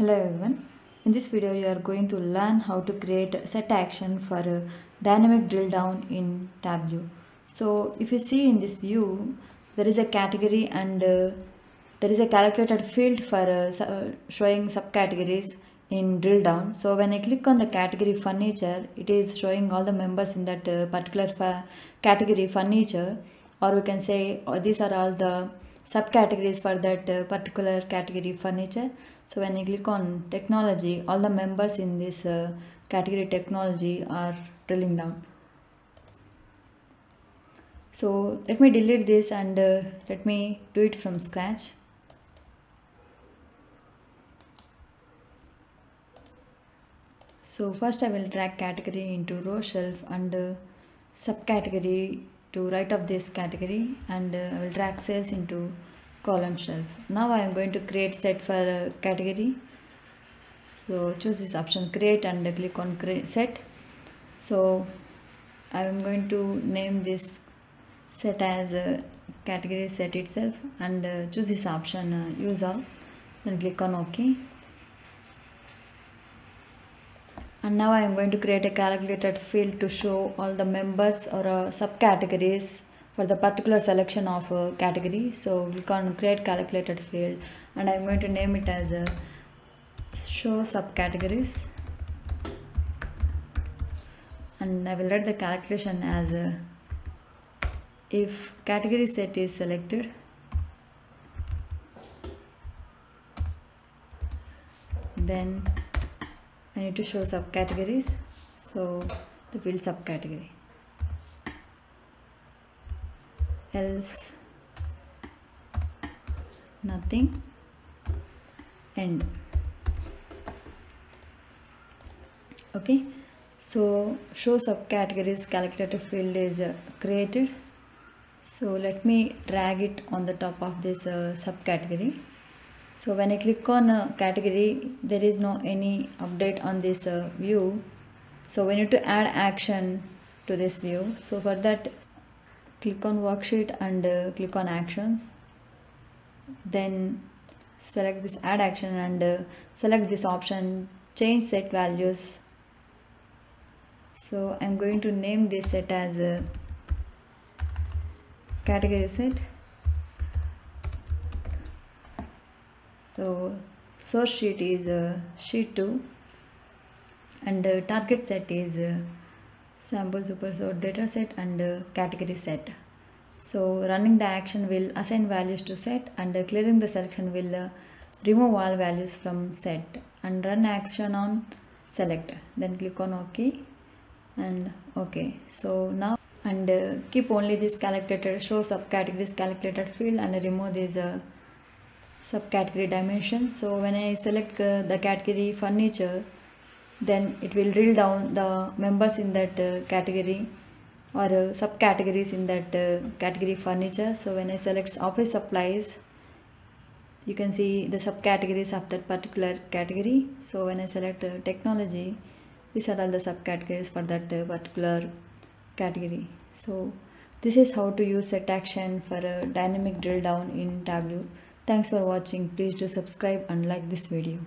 Hello everyone. In this video you are going to learn how to create set action for a dynamic drill down in Tableau. So if you see in this view there is a category and uh, there is a calculated field for uh, uh, showing subcategories in drill down. So when I click on the category furniture it is showing all the members in that uh, particular category furniture or we can say oh, these are all the subcategories for that uh, particular category furniture. So when you click on technology all the members in this uh, category technology are drilling down. So let me delete this and uh, let me do it from scratch. So first i will drag category into row shelf and uh, subcategory to right of this category and uh, I will drag sales into column shelf. Now I am going to create set for a category. So choose this option create and click on create set. So I am going to name this set as a category set itself and uh, choose this option uh, use all then click on OK and now I am going to create a calculated field to show all the members or uh, subcategories for the particular selection of a category. So click on create calculated field and I am going to name it as a show subcategories. And I will write the calculation as a if category set is selected then I need to show subcategories. So the field subcategory. Else nothing. End. Okay. So show subcategories calculator field is uh, created. So let me drag it on the top of this uh, subcategory so when I click on a category there is no any update on this uh, view. So we need to add action to this view. So for that click on worksheet and uh, click on actions. Then select this add action and uh, select this option change set values. So I'm going to name this set as a category set so source sheet is uh, sheet 2 and uh, target set is uh, sample Superstore data set and uh, category set. So running the action will assign values to set and uh, clearing the selection will uh, remove all values from set and run action on select. Then click on ok. And ok. So now and keep only this calculated show subcategories calculated field and remove this uh, subcategory dimension. So when I select uh, the category furniture then it will drill down the members in that uh, category or uh, subcategories in that uh, category furniture. So when I select office supplies you can see the subcategories of that particular category. So when I select uh, technology these are all the subcategories for that uh, particular category. So this is how to use set action for a dynamic drill down in Tableau Thanks for watching. Please do subscribe and like this video.